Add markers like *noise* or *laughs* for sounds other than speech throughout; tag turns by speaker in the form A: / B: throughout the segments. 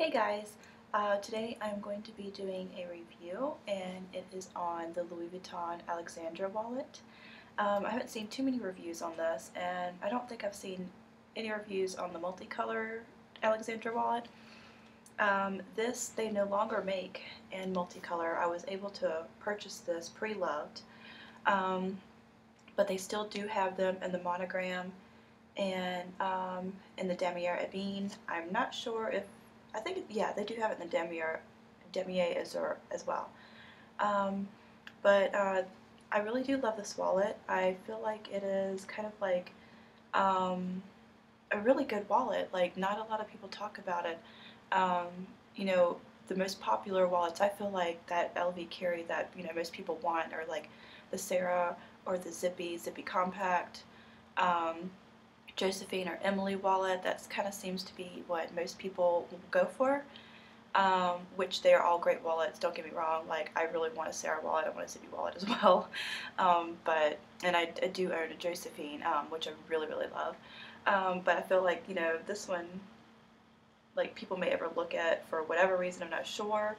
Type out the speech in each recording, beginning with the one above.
A: Hey guys, uh, today I'm going to be doing a review and it is on the Louis Vuitton Alexandra wallet. Um, I haven't seen too many reviews on this and I don't think I've seen any reviews on the multicolor Alexandra wallet. Um, this they no longer make in multicolor. I was able to purchase this pre-loved um, but they still do have them in the monogram and um, in the Damier Ebene. I'm not sure if I think, yeah, they do have it in the Damier, Damier Azur as well. Um, but uh, I really do love this wallet. I feel like it is kind of like um, a really good wallet. Like, not a lot of people talk about it. Um, you know, the most popular wallets, I feel like that LV carry that, you know, most people want are like the Sarah or the Zippy, Zippy Compact. Um, Josephine or Emily wallet. That kind of seems to be what most people go for, um, which they are all great wallets. Don't get me wrong. Like I really want a Sarah wallet. I want a Zippy wallet as *laughs* well. Um, but and I, I, do own a Josephine, um, which I really really love. Um, but I feel like you know this one, like people may ever look at for whatever reason. I'm not sure,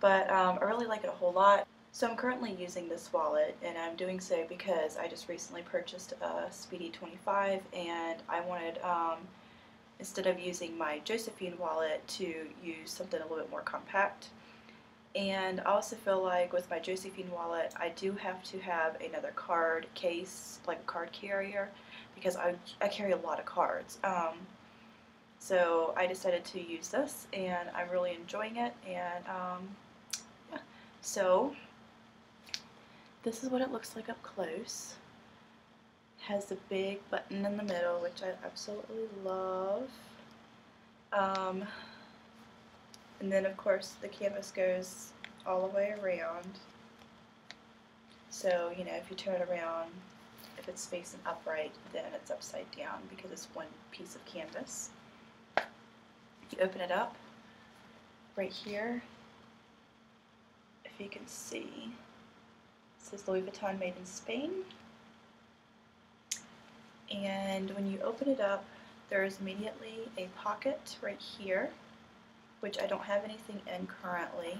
A: but um, I really like it a whole lot. So I'm currently using this wallet and I'm doing so because I just recently purchased a Speedy 25 and I wanted, um, instead of using my Josephine wallet, to use something a little bit more compact. And I also feel like with my Josephine wallet, I do have to have another card case, like a card carrier, because I, I carry a lot of cards. Um, so I decided to use this and I'm really enjoying it and um, yeah. So this is what it looks like up close. Has the big button in the middle, which I absolutely love. Um, and then of course the canvas goes all the way around. So, you know, if you turn it around, if it's facing upright, then it's upside down because it's one piece of canvas. If you open it up, right here, if you can see, this is Louis Vuitton made in Spain. And when you open it up, there is immediately a pocket right here, which I don't have anything in currently,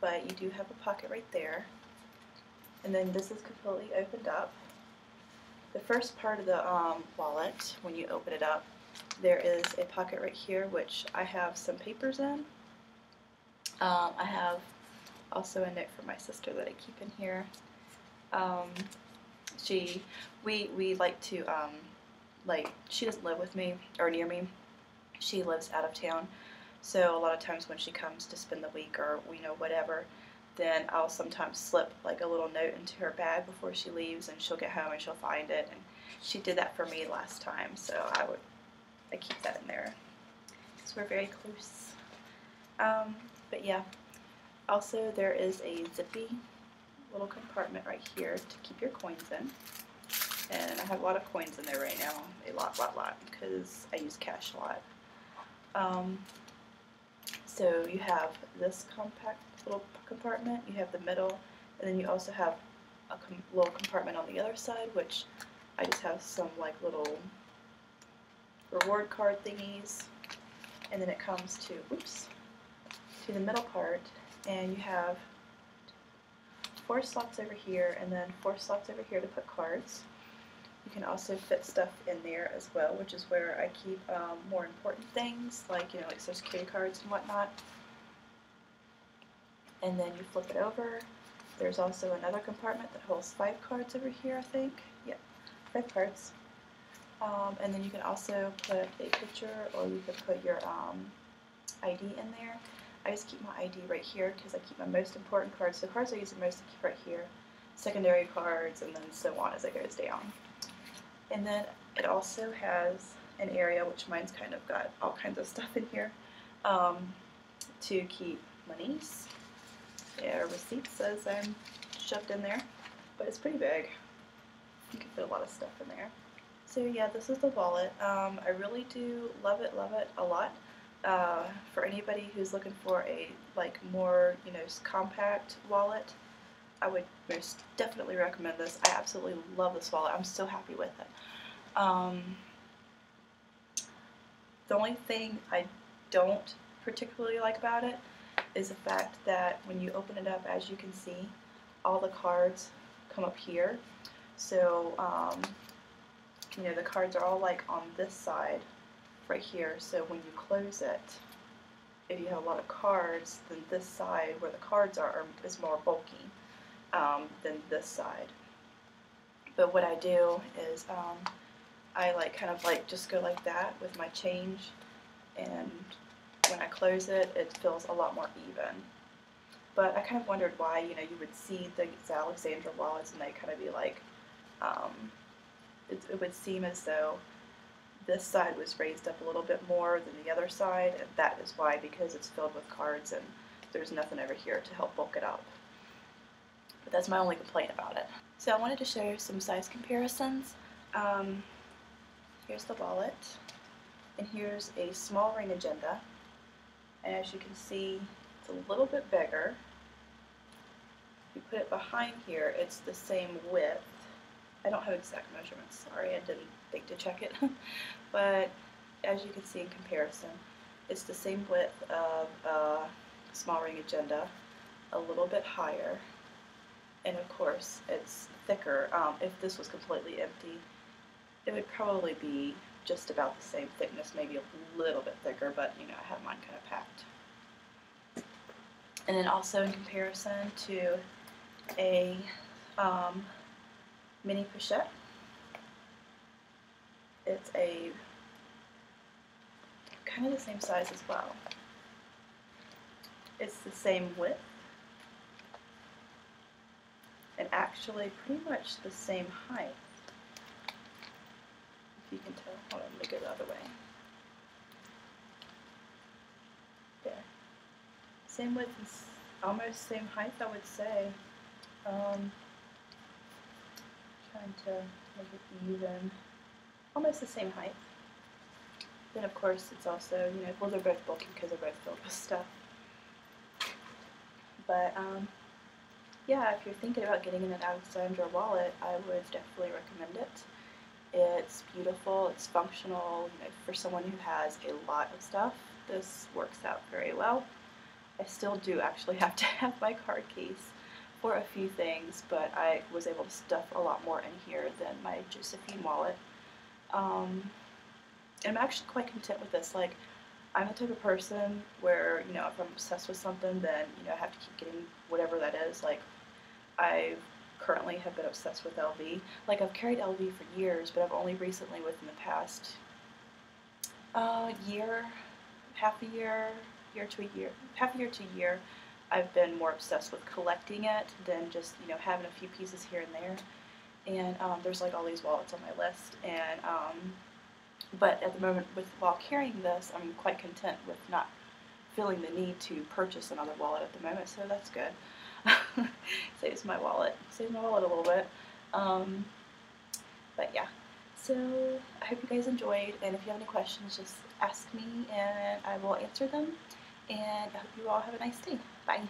A: but you do have a pocket right there. And then this is completely opened up. The first part of the um, wallet, when you open it up, there is a pocket right here, which I have some papers in. Um, I have also a note for my sister that I keep in here. Um, she, we, we like to, um, like, she doesn't live with me or near me. She lives out of town. So a lot of times when she comes to spend the week or, you know, whatever, then I'll sometimes slip like a little note into her bag before she leaves and she'll get home and she'll find it. And she did that for me last time, so I would, I keep that in there. We're very close. Um, but yeah, also, there is a zippy little compartment right here to keep your coins in. And I have a lot of coins in there right now, a lot, lot, lot, because I use cash a lot. Um, so you have this compact little compartment, you have the middle, and then you also have a com little compartment on the other side, which I just have some like little reward card thingies. And then it comes to, oops, to the middle part, and you have four slots over here and then four slots over here to put cards. You can also fit stuff in there as well, which is where I keep um, more important things, like, you know, like social security cards and whatnot. And then you flip it over. There's also another compartment that holds five cards over here, I think. Yeah, five cards. Um, and then you can also put a picture or you could put your um, ID in there. I just keep my ID right here because I keep my most important cards. The cards I use the most I keep right here. Secondary cards and then so on as it goes down. And then it also has an area, which mine's kind of got all kinds of stuff in here, um, to keep monies. Yeah, receipts as I'm shoved in there, but it's pretty big. You can fit a lot of stuff in there. So yeah, this is the wallet. Um, I really do love it, love it a lot. Uh, for anybody who's looking for a like more you know compact wallet, I would most definitely recommend this. I absolutely love this wallet. I'm so happy with it. Um, the only thing I don't particularly like about it is the fact that when you open it up, as you can see, all the cards come up here. So, um, you know, the cards are all like on this side right here. So when you close it, if you have a lot of cards, then this side where the cards are, is more bulky um, than this side. But what I do is um, I like kind of like just go like that with my change and when I close it, it feels a lot more even. But I kind of wondered why, you know, you would see the Alexandra wallets and they kind of be like, um, it, it would seem as though this side was raised up a little bit more than the other side, and that is why, because it's filled with cards and there's nothing over here to help bulk it up. But that's my only complaint about it. So I wanted to show you some size comparisons. Um, here's the wallet, and here's a small ring agenda. And as you can see, it's a little bit bigger. If you put it behind here, it's the same width. I don't have exact measurements, sorry, I didn't think to check it. *laughs* but as you can see in comparison, it's the same width of a small ring agenda, a little bit higher, and of course it's thicker. Um, if this was completely empty, it would probably be just about the same thickness, maybe a little bit thicker, but you know, I have mine kind of packed. And then also in comparison to a um, mini pochette, it's a kind of the same size as well. It's the same width and actually pretty much the same height. If you can tell. Hold on, let me go the other way. There. Same width almost same height, I would say. Um, trying to make it even. Almost the same height. Then of course it's also, you know, well they're both bulky because they're both filled with stuff. But um, yeah, if you're thinking about getting an Alexandra wallet, I would definitely recommend it. It's beautiful, it's functional, you know, for someone who has a lot of stuff, this works out very well. I still do actually *laughs* have to have my card case for a few things, but I was able to stuff a lot more in here than my Josephine wallet. Um, and I'm actually quite content with this. Like, I'm the type of person where, you know, if I'm obsessed with something, then, you know, I have to keep getting whatever that is. Like, I currently have been obsessed with LV. Like, I've carried LV for years, but I've only recently, within the past uh, year, half a year, year to a year, half a year to a year, I've been more obsessed with collecting it than just, you know, having a few pieces here and there. And um, there's like all these wallets on my list. And, um, but at the moment, with while carrying this, I'm quite content with not feeling the need to purchase another wallet at the moment, so that's good. *laughs* saves my wallet, saves my wallet a little bit. Um, but yeah, so I hope you guys enjoyed, and if you have any questions, just ask me and I will answer them. And I hope you all have a nice day. Bye.